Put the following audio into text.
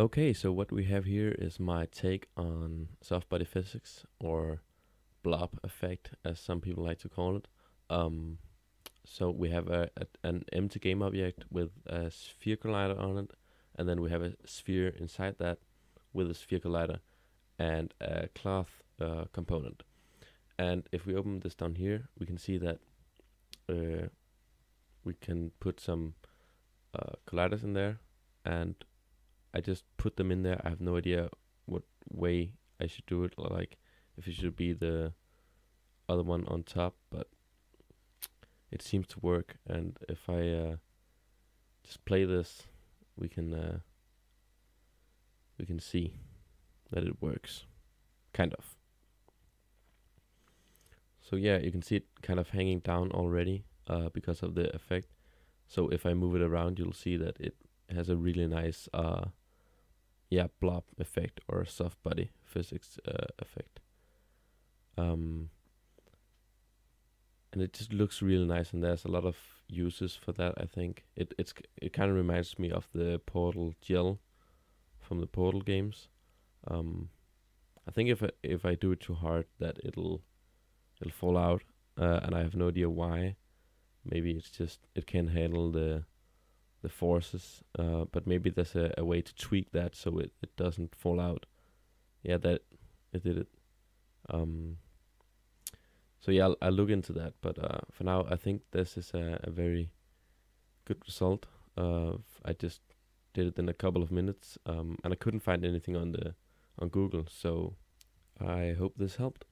Okay, so what we have here is my take on soft body physics or blob effect, as some people like to call it. Um, so we have a, a, an empty game object with a sphere collider on it, and then we have a sphere inside that with a sphere collider and a cloth uh, component. And if we open this down here, we can see that uh, we can put some uh, colliders in there, and I just put them in there. I have no idea what way I should do it, like if it should be the other one on top, but it seems to work. And if I uh, just play this, we can uh, we can see that it works, kind of. So yeah, you can see it kind of hanging down already uh, because of the effect. So if I move it around, you'll see that it has a really nice, uh, yeah, blob effect or soft body physics uh, effect. Um, and it just looks really nice, and there's a lot of uses for that. I think it it's it kind of reminds me of the Portal gel from the Portal games. Um, I think if I, if I do it too hard, that it'll it'll fall out, uh, and I have no idea why. Maybe it's just it can't handle the the forces, uh, but maybe there's a, a way to tweak that so it, it doesn't fall out. Yeah, that it did it. Um, so yeah, I'll, I'll look into that. But uh, for now, I think this is a, a very good result. Uh, I just did it in a couple of minutes, um, and I couldn't find anything on the on Google. So I hope this helped.